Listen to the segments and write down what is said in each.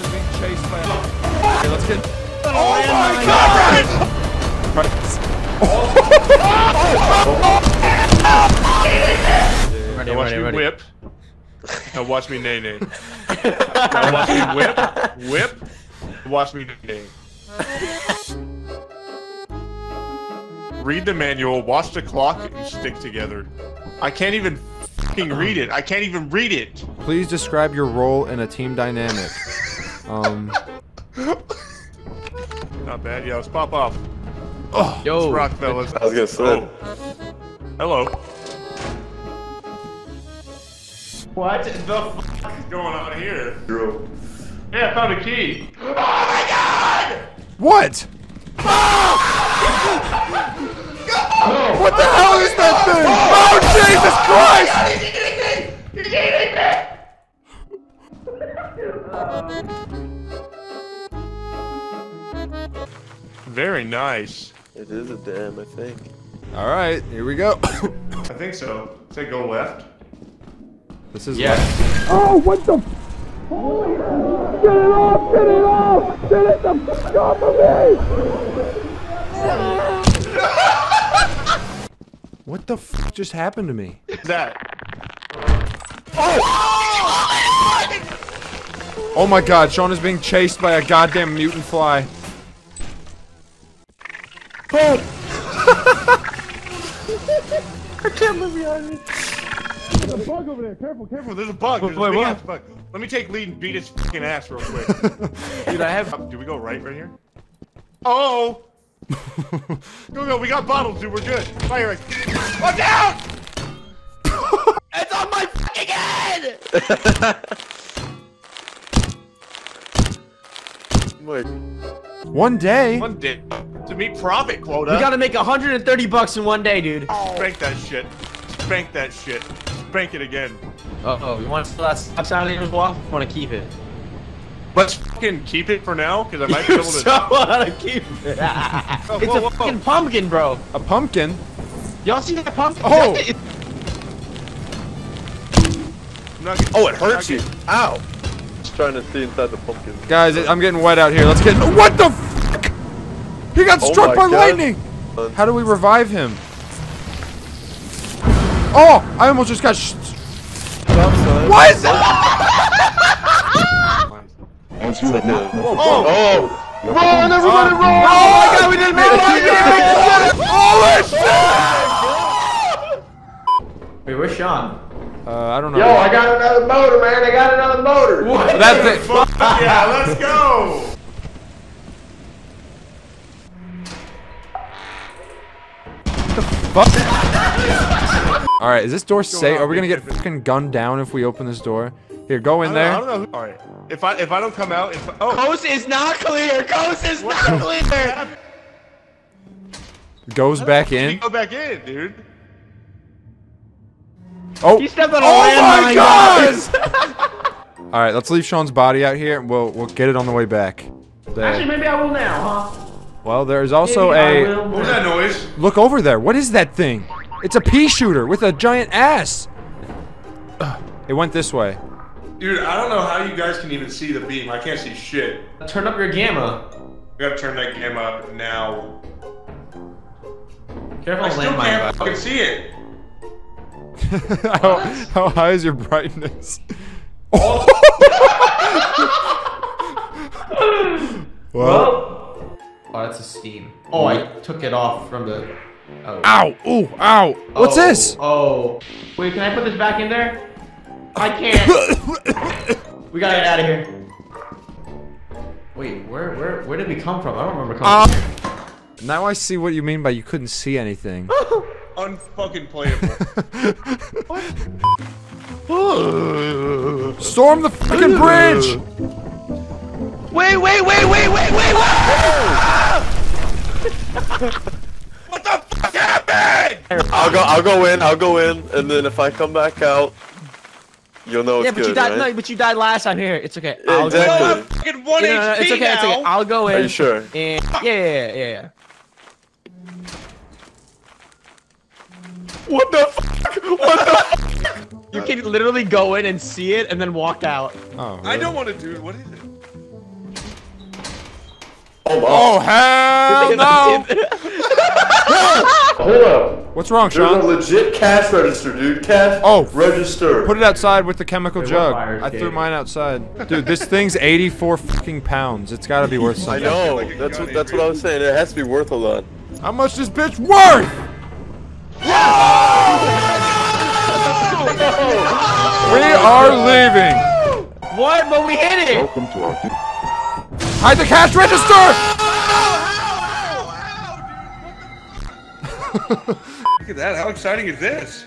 is being chased by. Okay, let's get. Oh my god! Ready, Now watch ready, me ready. whip. Now watch me nay nay. Now watch me whip, whip. Watch me nay. Read the manual, watch the clock, and stick together. I can't even fucking read it. I can't even read it. Please describe your role in a team dynamic. Um. Not bad. Yeah, let's pop off. Oh, Yo. Let's rock, fellas. I was gonna say. Oh. Hello. What the fuck? What's going on here? Drew. Yeah, I found a key. Oh my god! What? What the hell is that thing? Oh Jesus Christ! Very nice. It is a dam, I think. All right, here we go. I think so. Say go left. this is Yeah. like- oh, What the f Get it off, get it off, get it the f off away. What the f just happened to me? That. Oh! Oh my god, Sean is being chased by a goddamn mutant fly. There's a bug over there. Careful, careful. There's a bug. There's Wait, a big what? bug. Let me take lead and beat his fucking ass real quick. Dude, I have. Do we go right right here? Oh! go, go. We got bottles, dude. We're good. Fire it. Watch out! It's on my fucking head! Wait. One day? One day to meet profit quota. We gotta make 130 bucks in one day, dude. spank that shit. Spank that shit. Spank it again. Uh oh, you want to that stop sign as well? I want to keep it. Let's fucking keep it for now, because I might be able to. so want to keep it. Oh, it's whoa, a whoa. fucking pumpkin, bro. A pumpkin? Y'all see that pumpkin? Oh. I'm not Oh, it I'm not hurts you. Ow. Just trying to see inside the pumpkin. Guys, I'm getting wet out here. Let's get- What the f***? He got Oh struck my by God. lightning! How do we revive him? Oh! I almost just got sh- What? Oh! Oh! Run, everybody, oh, run! Oh my god, we didn't make it! Holy shit! Wait, where's Sean? Uh, I don't know. i got another motor, man. I got another motor. What? That's it. Fuck yeah, let's go! What the fuck All right, is this door safe? Are we gonna get fucking gunned down if we open this door? Here, go in I there. don't, know- I don't know. Who, all right. If I if I don't come out, if I, oh, Coast is not clear! Coast is What not clear! Goes back in. go back in, dude. Oh! He stepped on a Oh my God! All right, let's leave Sean's body out here, and we'll we'll get it on the way back. There. Actually, maybe I will now, huh? Well, there's also Maybe I a will What was that noise? look over there. What is that thing? It's a pea shooter with a giant ass. Ugh, It went this way. Dude, I don't know how you guys can even see the beam. I can't see shit. Turn up your gamma. I gotta turn that game up now. Careful, I still can't fucking see it. how, how high is your brightness? well, Oh, that's a steam. Oh, I took it off from the. Oh. ow! Ooh! Ow! What's Oh, this? Oh. Wait, can I put this back in there? I can't. we gotta get out of here. Wait, where, where, where did we come from? I don't remember coming. Uh, now I see what you mean by you couldn't see anything. Unfucking playable. Storm the fucking bridge! Wait, wait, wait, wait, wait, wait, wait! what the fuck happened? I'll go. I'll go in. I'll go in, and then if I come back out, you'll know it's Yeah, but good, you died. right? No, but you died last time. Here, it's okay. I'll exactly. Go Oh, in. I'm fucking one No, no, no, it's okay. now. It's okay. I'll go in. Are you sure? And yeah, yeah, yeah, yeah. What the fuck? What the? fuck? You can literally go in and see it and then walk out. Oh, I don't want to do it. What is it? Oh my. Oh hell no! Hold up. What's wrong, There's a legit cash register, dude. Cash Oh. register. Put it outside with the chemical Wait, jug. I threw mine outside. Dude, this thing's 84 fucking pounds. It's gotta be worth I something. know. like that's what that's what I was saying. It has to be worth a lot. How much is this bitch worth? We are leaving. What? But we hit it! Hide the cash register! Look at that. How exciting is this?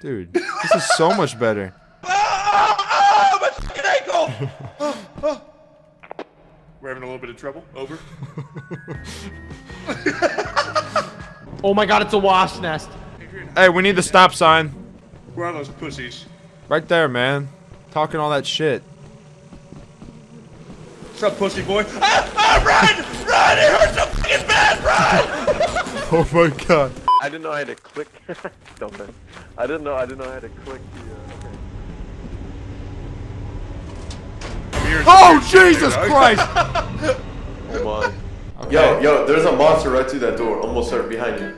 Dude, this is so much better. Oh, oh, oh, my! Oh, We're having a little bit of trouble. Over. Oh my god, it's a wasp nest. Hey, we need the stop sign. Where are those pussies? Right there, man. Talking all that shit. What's up, pussy boy? Ah, ah, run! Run! It hurts so fucking bad! Run! Oh my god. I didn't know I had to click. Don't man. I didn't know. I didn't know I had to click the. Uh, okay. Oh, Jesus dude. Christ! Come on. Yo, yo, there's a monster right through that door, almost there behind you.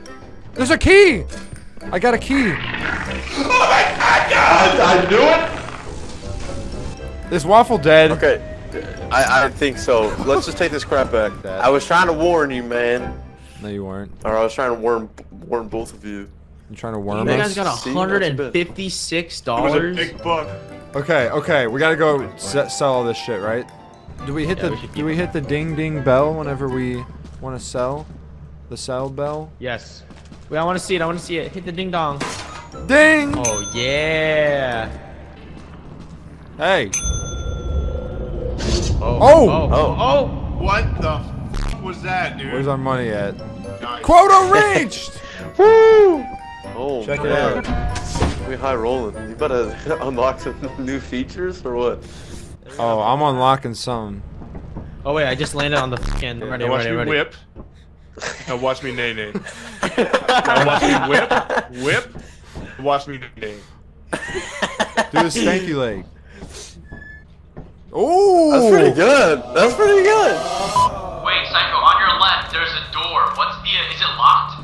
There's a key! I got a key. Oh my god! I, I knew it. Is Waffle dead? Okay, I, I think so. Let's just take this crap back. I was trying to warn you, man. No, you weren't. Or I was trying to warn warn both of you. You trying to warn You us? guys got a $156. It was a big buck. Okay, okay, we gotta go se- sell all this shit, right? Do we hit Yeah, the we do we hit the ding ding bell whenever we want to sell? The sell bell? Yes. Wait, I want to see it. I want to see it. Hit the ding dong. Ding! Oh, yeah. Hey. Oh, oh. Oh! Oh. Oh. Oh. What the f was that, dude? Where's our money at? Nice. Quota reached! Woo! Oh, Check it out. We high rolling. You better unlock some new features or what? Oh, I'm unlocking some. Oh, wait. I just landed on the fucking. I'm ready, Now I'm watch ready, me ready. whip. Now watch me nay nay. Now watch me whip, whip. Watch me nay. Do a stanky leg. Ooh! That's pretty good. That's pretty good. Wait, Psycho, on your left, there's a door. What's the, uh, is it locked?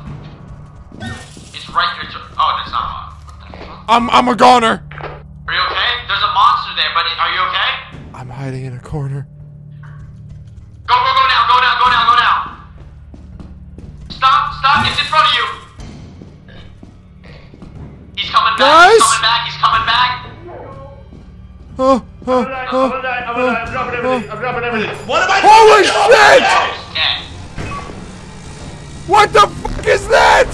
It's right here. Oh, it's not locked. What the fuck? I'm I'm a goner. Are you okay? There's a monster there, but are you okay? Hiding in a corner. Go, go, go now, go now, go now, go now. Stop, stop, it's in front of you. He's coming back, Guys? he's coming back, he's coming back. Oh, oh, I'm oh. I'm gonna die, I'm dropping everything, I'm dropping everything. What am I Holy shit! What the fuck is that?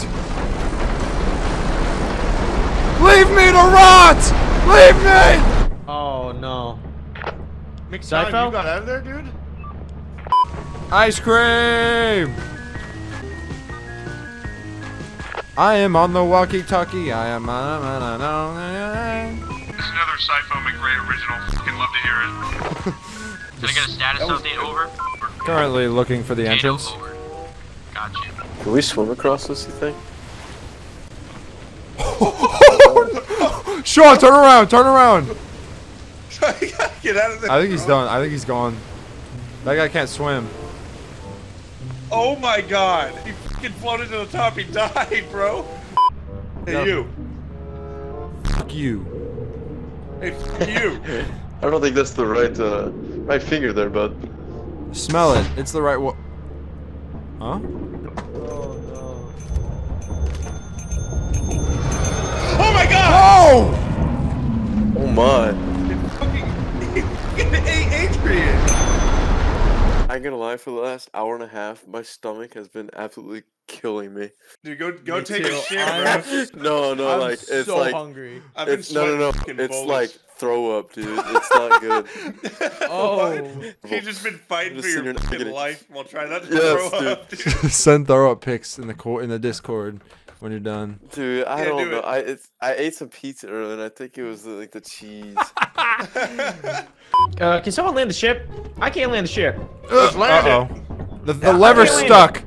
Leave me to rot! Leave me! No. McStyles, Psycho? you got out of there, dude? Ice cream! I am on the walkie-talkie. I am on. on- on- on- This is another Sci-Fi McRae original. Fucking love to hear it. Can I get a status update over? Currently looking for the Potato entrance. over. Gotcha. Can we swim across this? You think? Sean, turn around! Turn around! Get out of there. I think he's done. I think he's gone. That guy can't swim. Oh my god. He fucking floated to the top. He died, bro. Hey, No. you. Fuck you. Hey, fuck you. I don't think that's the right uh, right finger there, bud. Smell it. It's the right one. Huh? For the last hour and a half, my stomach has been absolutely killing me. Dude, go go Me take too. a shit, bro. No, no, I'm like it's like hungry. I've been it's no, no, no. It's bullets. like throw up, dude. It's not good. Oh. He's just been fighting Just for sitting your fucking getting- life while trying not to Yes, throw dude. up, dude. Send throw up pics in the co- in the Discord when you're done. Dude, I Yeah, don't do know. it. I it's I ate some pizza earlier, and I think it was like the cheese. Uh, can someone land the ship? I can't land the ship. Let's land. Uh-oh. The, the lever's stuck.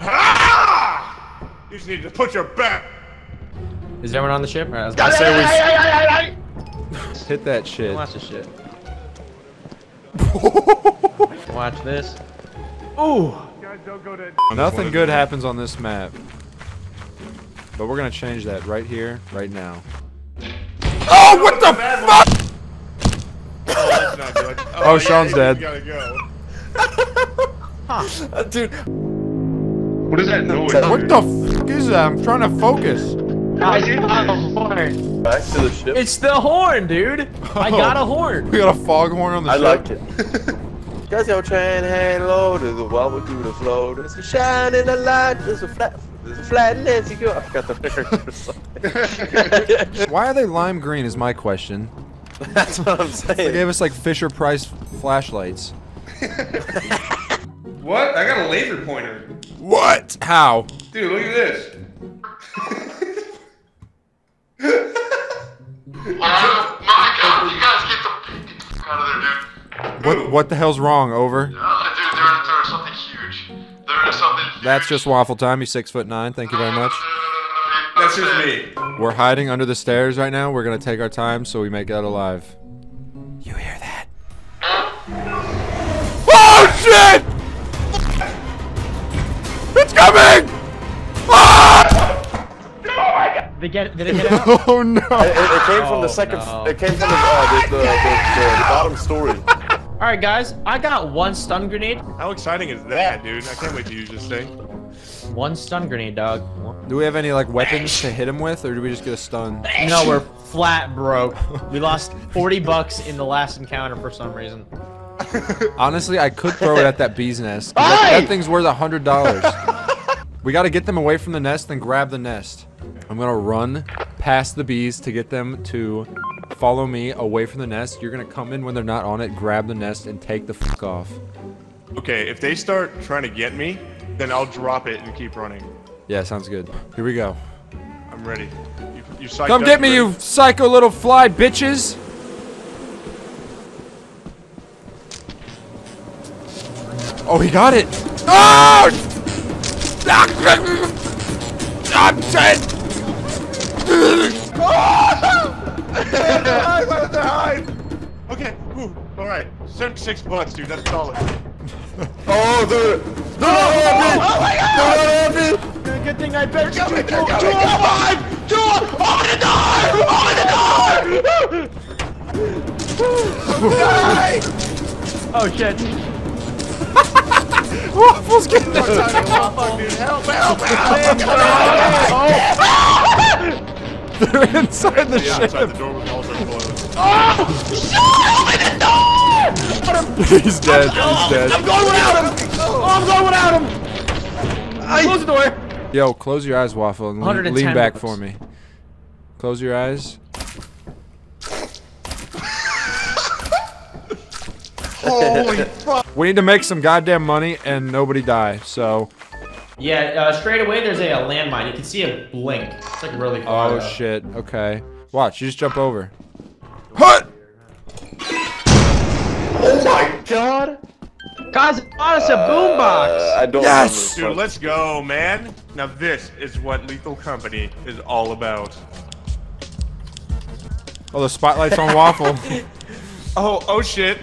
Ah! You just need to put your back. Is everyone on the ship? Alright, let's I go. say we hit that shit. Watch this shit. Watch this. Ooh. Nothing good happens on this map. But we're gonna change that right here, right now. Oh, what the fuck? Oh, that's not good. Oh, yeah, Sean's you dead. Gotta go. Uh, dude, What is that noise? What the fuck is that? I'm trying to focus. I got a horn. back to the ship. It's the horn, dude. I got a horn. We got a foghorn on the I ship. I like it. Cause your train hang low, there's a wobble through the flow, there's a shine in the light, there's a flat, there's a flatness. You go. I forgot the lyrics. Why are they lime green? Is my question. That's what I'm saying. They gave us like Fisher Price flashlights. What? I got a laser pointer. What? How? Dude, look at this. Oh my god, you guys get the, get the out of there, dude. What? What the hell's wrong? Over. Uh, That's just waffle time. He's six foot nine. Thank you very much. That's just me. We're hiding under the stairs right now. We're gonna take our time so we make it out alive. You hear that? Oh shit! It's coming! Ah! They get, did it get out? Oh no! It, it- it came from Oh, the second. no. It came from the, uh, the, the, the, the bottom story. All right, guys. I got one stun grenade. How exciting is that, dude? I can't wait to use this thing. One stun grenade, dog. Do we have any like weapons to hit him with, or do we just get a stun? No, we're flat broke. We lost 40 bucks in the last encounter for some reason. Honestly, I could throw it at that bee's nest. 'cause That, that thing's worth a hundred dollars. we got to get them away from the nest, then grab the nest. I'm gonna run past the bees to get them to follow me away from the nest. You're gonna come in when they're not on it, grab the nest, and take the fuck off. Okay, if they start trying to get me, then I'll drop it and keep running. Yeah, sounds good. Here we go. I'm ready. You, you Come get me, you psycho little fly bitches! Oh, he got it! Oh! I'm dead! Hide, why did they hide? Okay, whew, all right. Send six bucks, dude. That's solid. Oh, they're, they're not oh, happy. Oh my They're not happy. Good thing I bet you. Coming, they're coming, come on! Two, open the door! Open the door! Die! Oh shit. Waffles getting Fuck, dude, help, help, help! They're inside the Yeah, ship. outside the door was also closed. He's dead. He's dead. I'm going without him. Oh, I'm going without him. I... Close the door. Yo, close your eyes, Waffle, and lean, lean back bucks. for me. Close your eyes. Holy fuck! We need to make some goddamn money and nobody die. So, Yeah, uh, straight away there's a, a landmine. You can see a blink. It's like really far. oh though. shit. Okay. Watch, you just jump over. Hut! Oh my god. Guys, it bought us a boombox. Uh, I don't Yes! remember Dude, let's go, man. Now this is what Lethal Company is all about. Oh, the spotlight's on Waffle. Oh, oh shit.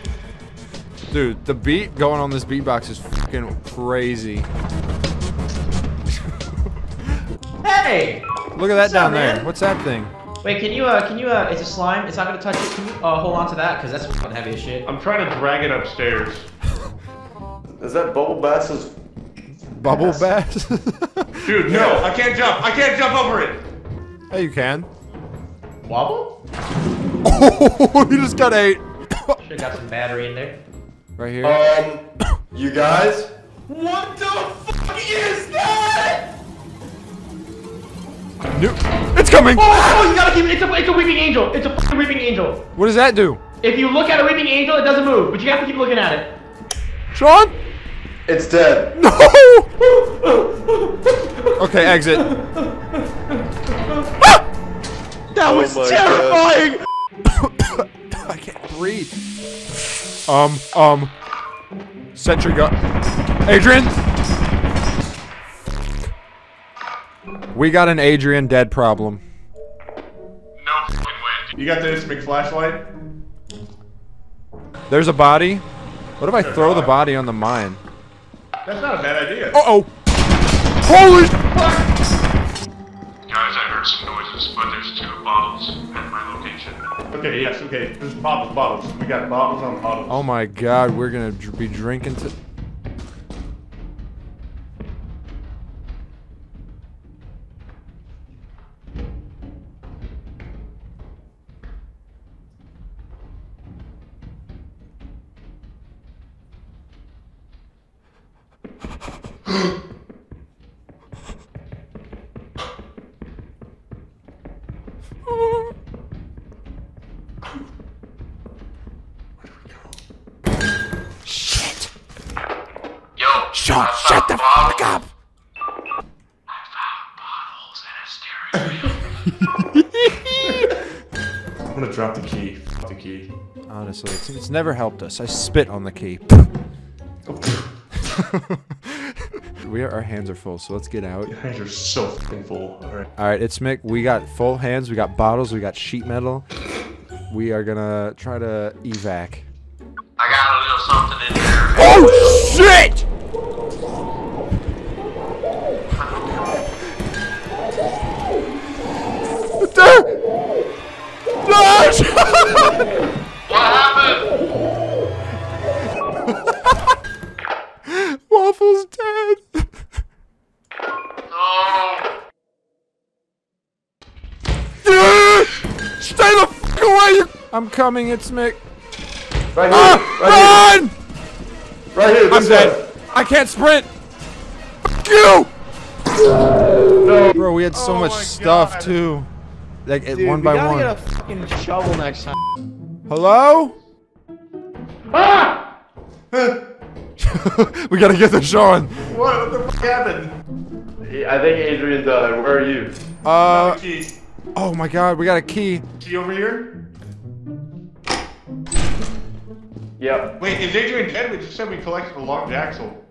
Dude, the beat going on this beatbox is fucking crazy. Hey! Look at that What's down up, there. man? What's that thing? Wait, can you, uh, can you, uh, it's a slime. It's not gonna touch it. Can you, uh, hold on to that? Cause that's fucking heavy as shit. I'm trying to drag it upstairs. Is that Bubble Bass's? Bubble bass? Dude, no, I can't jump. I can't jump over it. hey, you can. Wobble? Oh, you just got eight. Should've got some battery in there. Right here. Um, you guys? What the fuck is that? New- It's coming! Oh, you gotta keep it. It's a, it's a weeping angel. It's a fucking weeping angel. What does that do? If you look at a weeping angel, it doesn't move, but you have to keep looking at it. Sean? It's dead. No! okay, exit. That Oh was terrifying. I can't breathe. Um, um. Sentry gun. Adrian! We got an Adrian dead problem. No fucking way. You got this big flashlight. There's a body. What if I throw the body on the mine? That's not a bad idea. Uh oh! Holy! Fuck. Guys, I heard some noises, but there's two bottles at my location. Okay, yes, okay. There's bottles, bottles. We got bottles on bottles. Oh my god, we're gonna be drinking to. Yo, Shut- I shut found the bottles. fuck up. I found bottles and a steering wheel. I'm gonna drop the key. Fuck the key. Honestly, it's, it's never helped us. I spit on the key. we are, our hands are full, so let's get out. Your hands are so fucking full. Alright. All right, it's Mick. We got full hands. We got bottles. We got sheet metal. We are gonna try to evac. I got a little something in there. Oh shit! I'm coming. It's Mick. Right here. Ah, right run! here. Right here. I'm This dead. I can't sprint. Fuck you! Bro, we had so Oh much stuff God. too. Like it- Dude, one we gotta get a fucking shovel next time. Hello? Ah! we gotta get the show on. What the fuck happened? I think Adrian died. Where are you? Uh, oh my god, we got a key. Key over here? Yep. Wait, is Adrian dead? We just said we collected a locked axle.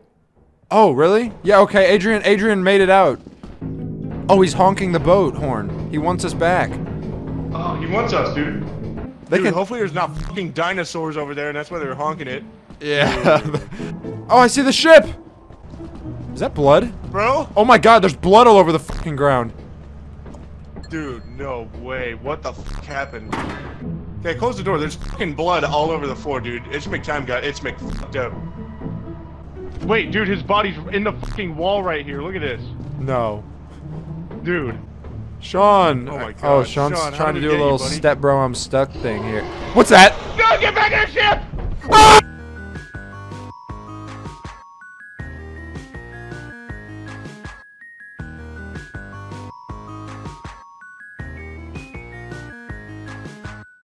Oh, really? Yeah, okay. Adrian, Adrian made it out. Oh, he's honking the boat horn. He wants us back. Oh, he wants us, dude. They Dude, can. hopefully there's not fucking dinosaurs over there, and that's why they're honking it. Yeah. oh, I see the ship. Is that blood? Bro? Oh my god, there's blood all over the fucking ground. Dude, no way. What the fuck happened? Okay, close the door. There's fucking blood all over the floor, dude. It's McTime got it's Mc fucked up. Wait, dude, his body's in the fucking wall right here. Look at this. No. Dude. Sean. Oh my god. Oh, Sean's Sean, trying to do a get you, little buddy? step bro I'm stuck thing here. What's that? No, get back in the ship! Ah!